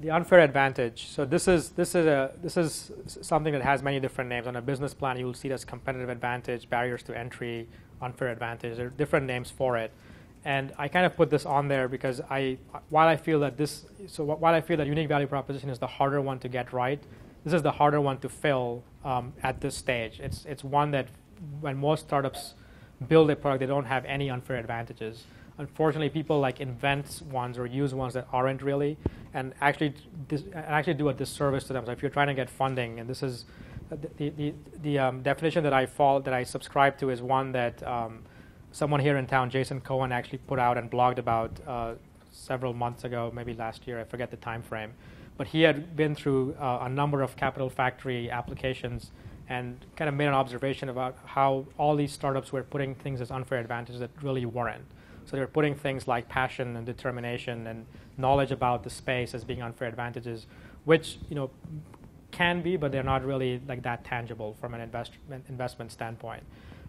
the unfair advantage. So this is this is a this is something that has many different names. On a business plan, you will see as competitive advantage, barriers to entry, unfair advantage. There are different names for it, and I kind of put this on there because I while I feel that this so while I feel that unique value proposition is the harder one to get right, this is the harder one to fill um, at this stage. It's it's one that when most startups build a product, they don't have any unfair advantages unfortunately, people like invent ones or use ones that aren't really, and actually dis- actually do a disservice to them. So if you're trying to get funding, and this is uh, the the, the um, definition that I fall that I subscribe to is one that um, someone here in town, Jason Cohen, actually put out and blogged about uh, several months ago, maybe last year. I forget the time frame, but he had been through uh, a number of Capital Factory applications and kind of made an observation about how all these startups were putting things as unfair advantages that really weren't. So they're putting things like passion and determination and knowledge about the space as being unfair advantages, which you know can be, but they're not really like that tangible from an investment investment standpoint.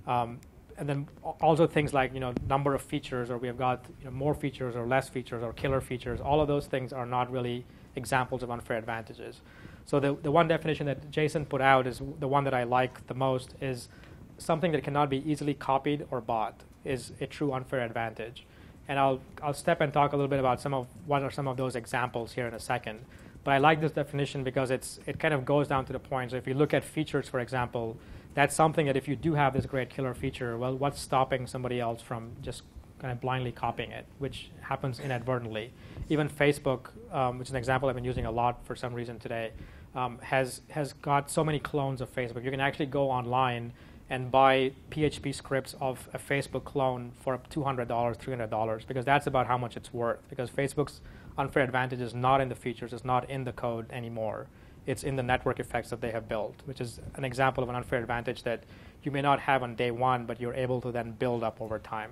Um, and then also things like you know number of features, or we have got you know, more features or less features or killer features. All of those things are not really examples of unfair advantages. So the the one definition that Jason put out is the one that I like the most is something that cannot be easily copied or bought is a true unfair advantage. And I'll, I'll step and talk a little bit about some of what are some of those examples here in a second. But I like this definition because it's, it kind of goes down to the point. So if you look at features, for example, that's something that if you do have this great killer feature, well, what's stopping somebody else from just kind of blindly copying it, which happens inadvertently. Even Facebook, um, which is an example I've been using a lot for some reason today, um, has has got so many clones of Facebook. You can actually go online and buy PHP scripts of a Facebook clone for $200, $300, because that's about how much it's worth. Because Facebook's unfair advantage is not in the features, it's not in the code anymore. It's in the network effects that they have built, which is an example of an unfair advantage that you may not have on day one, but you're able to then build up over time.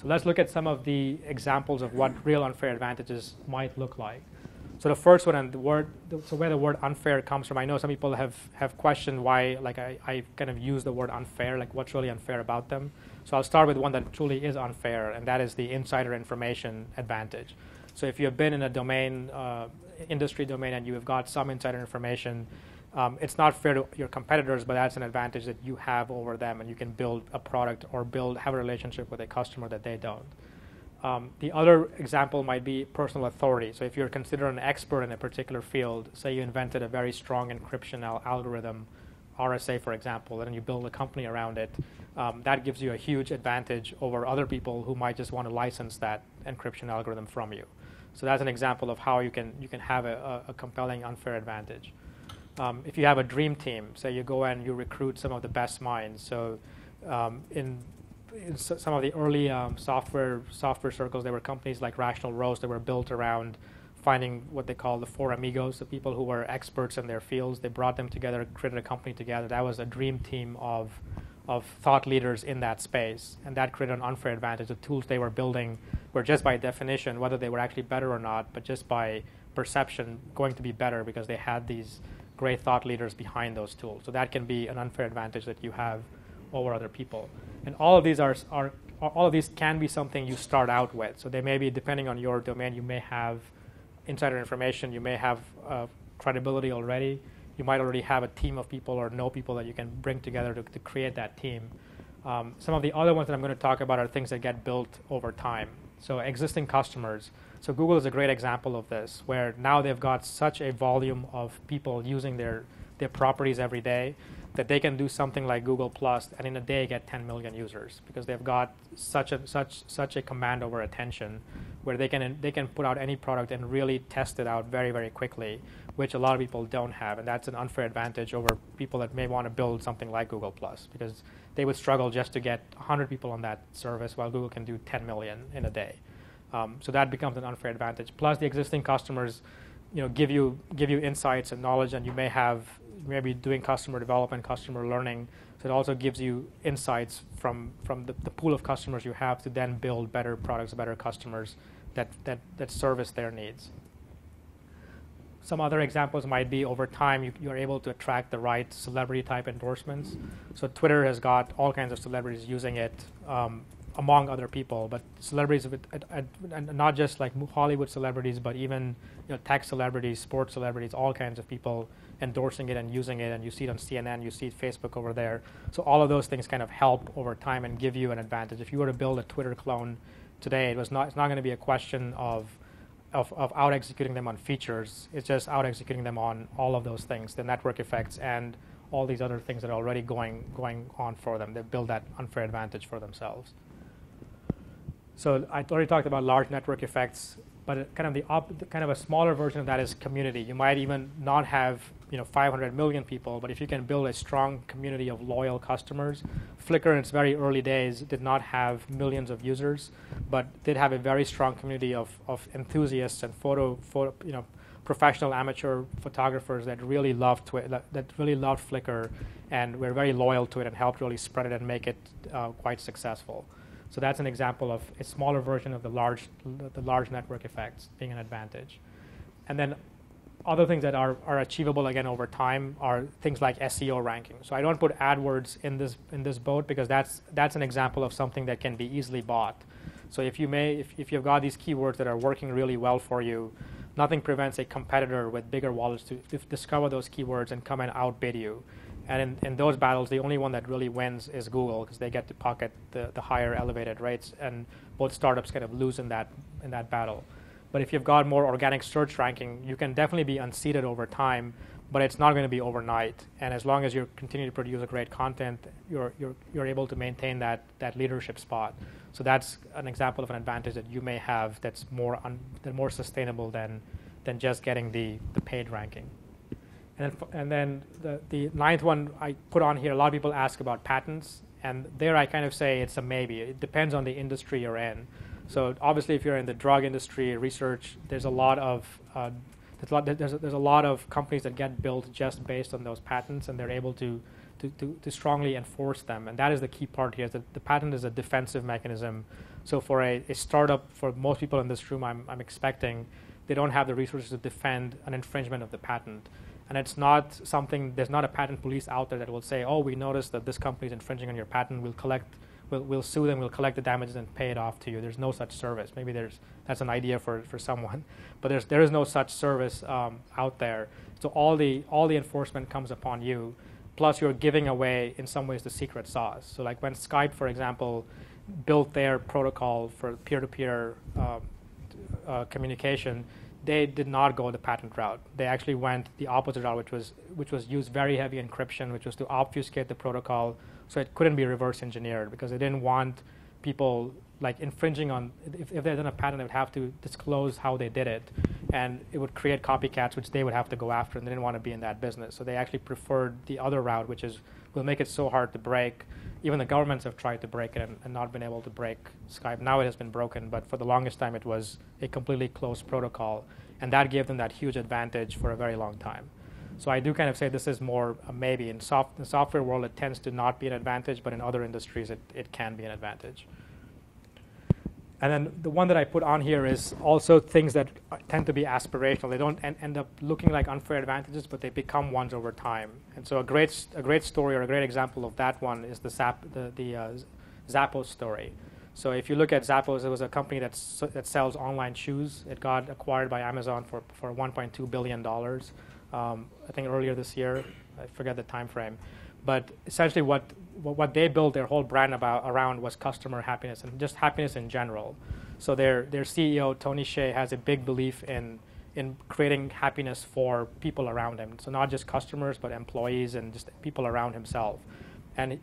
So let's look at some of the examples of what real unfair advantages might look like. So the first one, and the word, so where the word unfair comes from, I know some people have, have questioned why, like I, I kind of use the word unfair, like what's really unfair about them. So I'll start with one that truly is unfair, and that is the insider information advantage. So if you have been in a domain, uh, industry domain, and you have got some insider information, um, it's not fair to your competitors, but that's an advantage that you have over them, and you can build a product or build have a relationship with a customer that they don't. Um, the other example might be personal authority. So if you're considered an expert in a particular field, say you invented a very strong encryption al- algorithm, RSA for example, and you build a company around it, um, that gives you a huge advantage over other people who might just want to license that encryption algorithm from you. So that's an example of how you can you can have a, a compelling unfair advantage. Um, if you have a dream team, say you go and you recruit some of the best minds. So um, in in some of the early um, software software circles, there were companies like Rational Rose that were built around finding what they call the four amigos, the people who were experts in their fields. They brought them together, created a company together. That was a dream team of of thought leaders in that space, and that created an unfair advantage. The tools they were building were just by definition, whether they were actually better or not, but just by perception, going to be better because they had these great thought leaders behind those tools. So that can be an unfair advantage that you have over other people. And all of these are, are all of these can be something you start out with. So they may be depending on your domain. You may have insider information. You may have uh, credibility already. You might already have a team of people or know people that you can bring together to, to create that team. Um, some of the other ones that I'm going to talk about are things that get built over time. So existing customers. So Google is a great example of this, where now they've got such a volume of people using their their properties every day that they can do something like Google Plus and in a day get 10 million users because they've got such a such such a command over attention where they can they can put out any product and really test it out very very quickly which a lot of people don't have. And that's an unfair advantage over people that may want to build something like Google Plus because they would struggle just to get 100 people on that service while Google can do 10 million in a day. Um, so that becomes an unfair advantage. Plus the existing customers you know give you give you insights and knowledge and you may have maybe doing customer development, customer learning. So it also gives you insights from, from the, the pool of customers you have to then build better products, better customers that, that, that service their needs. Some other examples might be over time you, you're able to attract the right celebrity type endorsements. So Twitter has got all kinds of celebrities using it. Um, among other people, but celebrities, with, and not just like Hollywood celebrities, but even you know, tech celebrities, sports celebrities, all kinds of people endorsing it and using it. And you see it on CNN, you see Facebook over there. So all of those things kind of help over time and give you an advantage. If you were to build a Twitter clone today, it was not. It's not going to be a question of of, of out executing them on features. It's just out executing them on all of those things, the network effects and all these other things that are already going going on for them. They build that unfair advantage for themselves. So I already talked about large network effects, but kind of the op- kind of a smaller version of that is community. You might even not have you know 500 million people, but if you can build a strong community of loyal customers, Flickr in its very early days did not have millions of users, but did have a very strong community of, of enthusiasts and photo, photo you know professional amateur photographers that really loved Twi- that, really loved Flickr and were very loyal to it and helped really spread it and make it uh, quite successful. So that's an example of a smaller version of the large, the large network effects being an advantage. And then other things that are, are achievable again over time are things like SEO ranking. So I don't put AdWords in this in this boat because that's that's an example of something that can be easily bought. So if you may if, if you've got these keywords that are working really well for you, nothing prevents a competitor with bigger wallets to, discover those keywords and come and outbid you. And in, in those battles, the only one that really wins is Google because they get to pocket the, the higher elevated rates, and both startups kind of lose in that in that battle. But if you've got more organic search ranking, you can definitely be unseated over time, but it's not going to be overnight. And as long as you continue to produce great content, you're you're you're able to maintain that that leadership spot. So that's an example of an advantage that you may have that's more un, more sustainable than than just getting the the paid ranking. And then, and then the, the ninth one I put on here, a lot of people ask about patents. And there I kind of say it's a maybe. It depends on the industry you're in. So obviously, if you're in the drug industry, research, there's a lot of uh, there's, a lot, there's, a, there's a lot of companies that get built just based on those patents, and they're able to, to, to, to strongly enforce them. And that is the key part here. Is that the patent is a defensive mechanism. So for a, a startup, for most people in this room, I'm, I'm expecting they don't have the resources to defend an infringement of the patent and it's not something there's not a patent police out there that will say oh we noticed that this company is infringing on your patent we'll collect we'll, we'll sue them we'll collect the damages and pay it off to you. There's no such service. Maybe there's that's an idea for, for someone but there's there is no such service um, out there. So all the all the enforcement comes upon you plus you're giving away in some ways the secret sauce. So like when skype for example built their protocol for peer-to-peer uh, uh, communication they did not go the patent route. They actually went the opposite route, which was which was use very heavy encryption, which was to obfuscate the protocol so it couldn't be reverse engineered because they didn't want people like infringing on if, if they had done a patent they would have to disclose how they did it and it would create copycats which they would have to go after and they didn't want to be in that business so they actually preferred the other route which is we'll make it so hard to break even the governments have tried to break it and, and, not been able to break Skype. Now it has been broken, but for the longest time it was a completely closed protocol, and that gave them that huge advantage for a very long time. So I do kind of say this is more maybe in soft, the software world it tends to not be an advantage, but in other industries it, it can be an advantage. And then the one that I put on here is also things that tend to be aspirational. They don't en- end up looking like unfair advantages, but they become ones over time. And so a great, a great story or a great example of that one is the, Zap, the, the uh, Zappos story. So if you look at Zappos, it was a company that's, that sells online shoes. It got acquired by Amazon for, for $1.2 billion, um, I think earlier this year. I forget the time frame. But essentially, what what they built their whole brand about around was customer happiness and just happiness in general. So their their CEO Tony Hsieh has a big belief in in creating happiness for people around him. So not just customers, but employees and just people around himself. And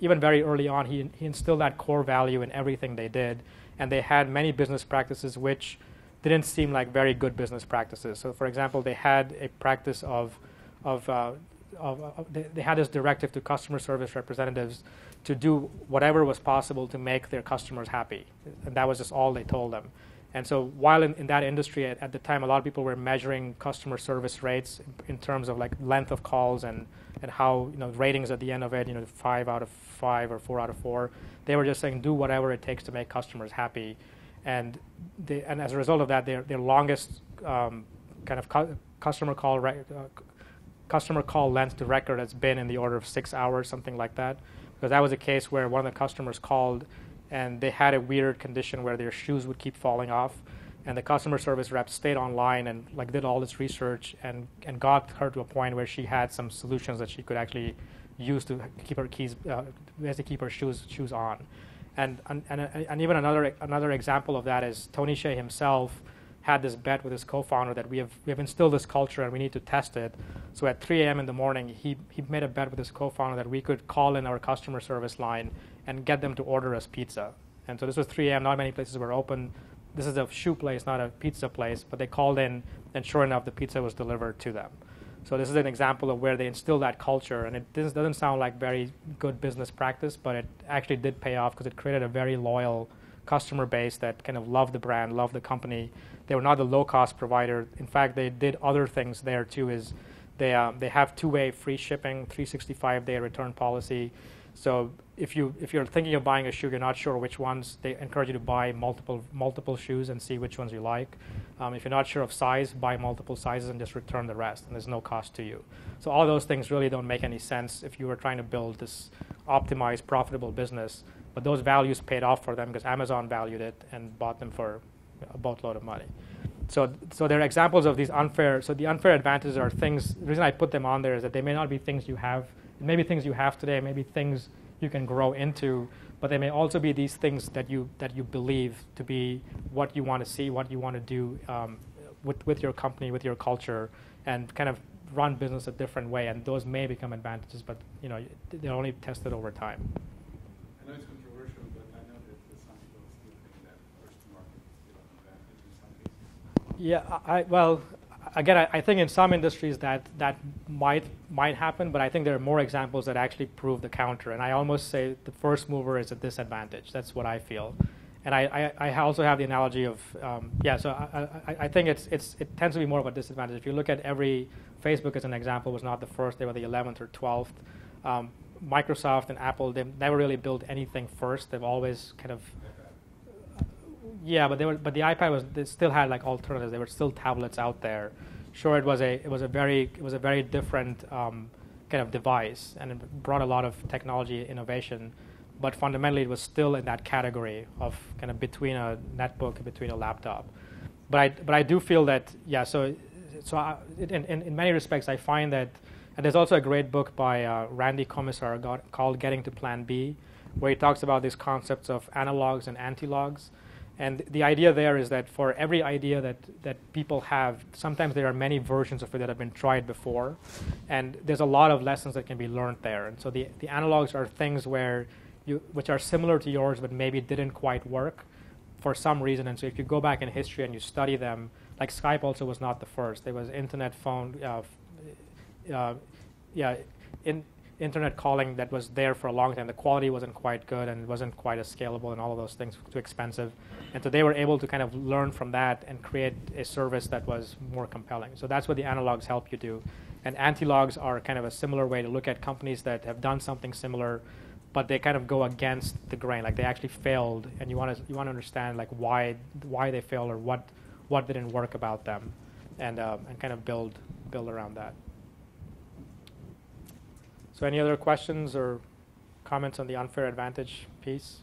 even very early on, he, he instilled that core value in everything they did. And they had many business practices which didn't seem like very good business practices. So, for example, they had a practice of of uh, of, they, they, had this directive to customer service representatives to do whatever was possible to make their customers happy, and that was just all they told them. And so, while in, in that industry at, at, the time, a lot of people were measuring customer service rates in, in, terms of like length of calls and, and how you know ratings at the end of it, you know, five out of five or four out of four. They were just saying do whatever it takes to make customers happy, and they, and as a result of that, their their longest um, kind of cu- customer call uh, customer call length to record has been in the order of six hours, something like that. Because that was a case where one of the customers called and they had a weird condition where their shoes would keep falling off. And the customer service rep stayed online and like did all this research and, and got her to a point where she had some solutions that she could actually use to keep her keys, uh, to keep her shoes shoes on. And, and, and, and even another another example of that is Tony Hsieh himself had this bet with his co-founder that we have we have instilled this culture and we need to test it. So at 3 a.m. in the morning, he he made a bet with his co-founder that we could call in our customer service line and get them to order us pizza. And so this was 3 a.m. Not many places were open. This is a shoe place, not a pizza place. But they called in, and sure enough, the pizza was delivered to them. So this is an example of where they instill that culture, and it doesn't sound like very good business practice, but it actually did pay off because it created a very loyal customer base that kind of loved the brand, loved the company. They were not a low-cost provider. In fact, they did other things there too. Is they um, they have two-way free shipping, 365-day return policy. So if you if you're thinking of buying a shoe, you're not sure which ones, they encourage you to buy multiple multiple shoes and see which ones you like. Um, if you're not sure of size, buy multiple sizes and just return the rest, and there's no cost to you. So all those things really don't make any sense if you were trying to build this optimized, profitable business. But those values paid off for them because Amazon valued it and bought them for a boatload of money. So, so there are examples of these unfair. So the unfair advantages are things. The reason I put them on there is that they may not be things you have maybe things you have today, maybe things you can grow into, but they may also be these things that you that you believe to be what you want to see, what you want to do um, with with your company, with your culture, and kind of run business a different way. And those may become advantages, but you know they're only tested over time. I know it's controversial, but I know that some people still think that first to market is still an advantage in some cases. Yeah, I well again, I, I, think in some industries that that might might happen, but I think there are more examples that actually prove the counter. And I almost say the first mover is a disadvantage. That's what I feel. And I, I, I also have the analogy of um, yeah. So I, I, think it's it's it tends to be more of a disadvantage. If you look at every Facebook as an example was not the first; they were the 11th or 12th. Um, Microsoft and Apple they never really built anything first. They've always kind of but they were, but the iPad was they still had like alternatives. There were still tablets out there. Sure, it was a it was a very it was a very different um, kind of device, and it brought a lot of technology innovation. But fundamentally, it was still in that category of kind of between a netbook and between a laptop. But I but I do feel that yeah. So so I, in, in in many respects, I find that. And there's also a great book by uh, Randy Komisar called Getting to Plan B, where he talks about these concepts of analogs and antilogs and the idea there is that for every idea that, that people have, sometimes there are many versions of it that have been tried before. And there's a lot of lessons that can be learned there. And so the, the analogs are things where you, which are similar to yours but maybe didn't quite work for some reason. And so if you go back in history and you study them, like Skype also was not the first. There was internet phone, uh, uh, yeah, in, internet calling that was there for a long time. The quality wasn't quite good and it wasn't quite as scalable and all of those things too expensive. And so they were able to kind of learn from that and create a service that was more compelling. So that's what the analogs help you do. And antilogs are kind of a similar way to look at companies that have done something similar, but they kind of go against the grain. Like they actually failed, and you want to you want to understand like why why they failed or what what didn't work about them, and um, and kind of build build around that. So any other questions or comments on the unfair advantage piece?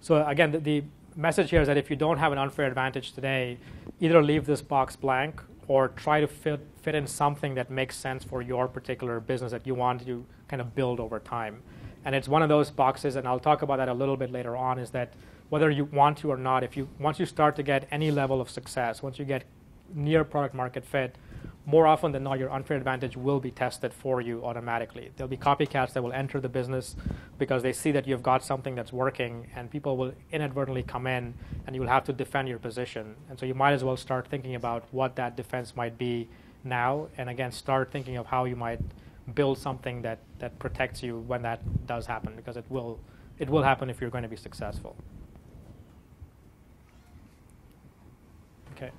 So again, the, the, message here is that if you don't have an unfair advantage today, either leave this box blank or try to fit, fit in something that makes sense for your particular business that you want to kind of build over time. And it's one of those boxes, and I'll talk about that a little bit later on, is that whether you want to or not, if you once you start to get any level of success, once you get near product market fit, more often than not, your unfair advantage will be tested for you automatically. There'll be copycats that will enter the business because they see that you've got something that's working, and people will inadvertently come in, and you will have to defend your position. And so you might as well start thinking about what that defense might be now, and again, start thinking of how you might build something that, that protects you when that does happen, because it will, it will happen if you're going to be successful. Okay.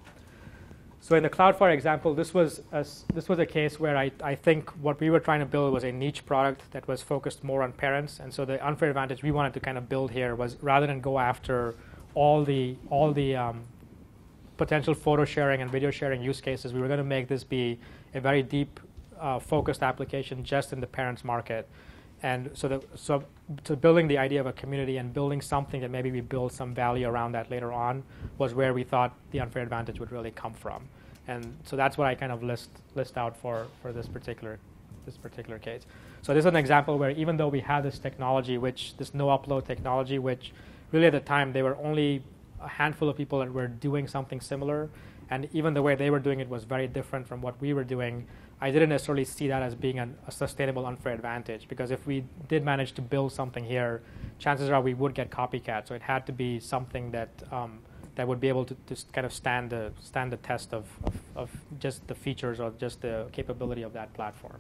So in the CloudFire example, this was a, this was a case where I, I think what we were trying to build was a niche product that was focused more on parents. And so the unfair advantage we wanted to kind of build here was rather than go after all the all the um, potential photo sharing and video sharing use cases, we were going to make this be a very deep uh, focused application just in the parents market. and so the so to building the idea of a community and building something that maybe we build some value around that later on was where we thought the unfair advantage would really come from, and so that's what I kind of list list out for for this particular this particular case. So this is an example where even though we had this technology, which this no upload technology, which really at the time they were only a handful of people that were doing something similar, and even the way they were doing it was very different from what we were doing. I didn't necessarily see that as being an, a sustainable unfair advantage because if we did manage to build something here, chances are we would get copycat. So it had to be something that um, that would be able to, to kind of stand the stand the test of, of, of just the features or just the capability of that platform.